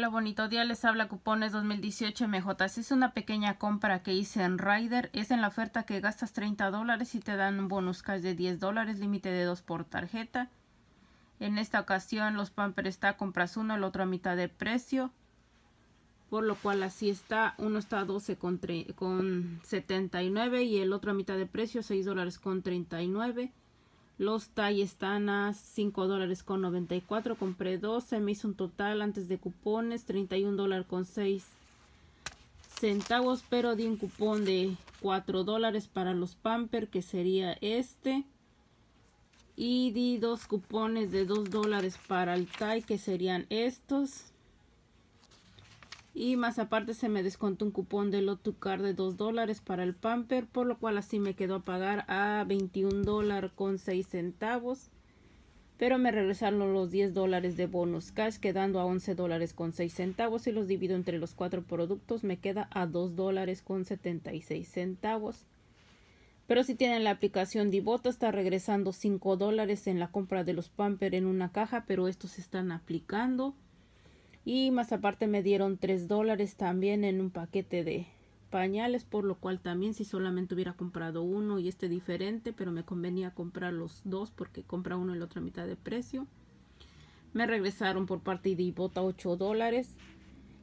Hola bonito día, les habla Cupones 2018 MJ. Es una pequeña compra que hice en Rider. Es en la oferta que gastas 30 dólares y te dan un bonus cash de 10 dólares, límite de 2 por tarjeta. En esta ocasión los Pampers está compras uno, el otro a mitad de precio. Por lo cual así está, uno está a 12 con, con 79 y el otro a mitad de precio 6 dólares con 39. Los TAI están a 5 dólares con 94. Compré dos. Se me hizo un total antes de cupones. 31 dólares con 6 centavos. Pero di un cupón de 4 dólares para los Pamper. Que sería este. Y di dos cupones de 2 dólares para el TAI. Que serían estos. Y más aparte se me descontó un cupón de Lotucar de 2 dólares para el Pamper, por lo cual así me quedó a pagar a 21 dólares con 6 centavos. Pero me regresaron los 10 dólares de bonus cash, quedando a 11 dólares con 6 centavos. Y los divido entre los cuatro productos, me queda a 2 dólares con 76 centavos. Pero si tienen la aplicación Divota, está regresando 5 dólares en la compra de los Pamper en una caja, pero estos se están aplicando. Y más aparte me dieron 3 dólares también en un paquete de pañales, por lo cual también si solamente hubiera comprado uno y este diferente, pero me convenía comprar los dos porque compra uno y la otra mitad de precio. Me regresaron por parte de Ibota 8 dólares,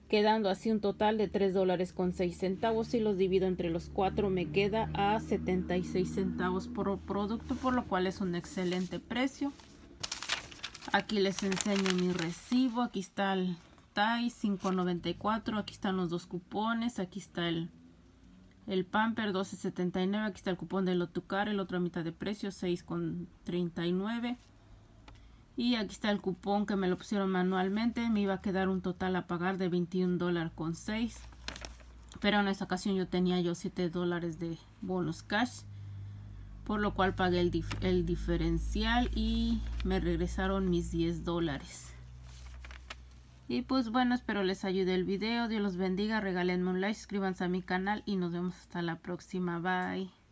quedando así un total de 3 dólares con 6 centavos. Si los divido entre los cuatro me queda a 76 centavos por producto, por lo cual es un excelente precio. Aquí les enseño mi recibo, aquí está el 5.94. Aquí están los dos cupones. Aquí está el, el Pamper 12.79. Aquí está el cupón de Lotucar, el otro a mitad de precio 6.39. Y aquí está el cupón que me lo pusieron manualmente. Me iba a quedar un total a pagar de 21 dólares con 6. Pero en esta ocasión yo tenía yo 7 dólares de bonus cash. Por lo cual pagué el, el diferencial y me regresaron mis 10 dólares. Y pues bueno, espero les ayude el video. Dios los bendiga. Regálenme un like, suscríbanse a mi canal y nos vemos hasta la próxima. Bye.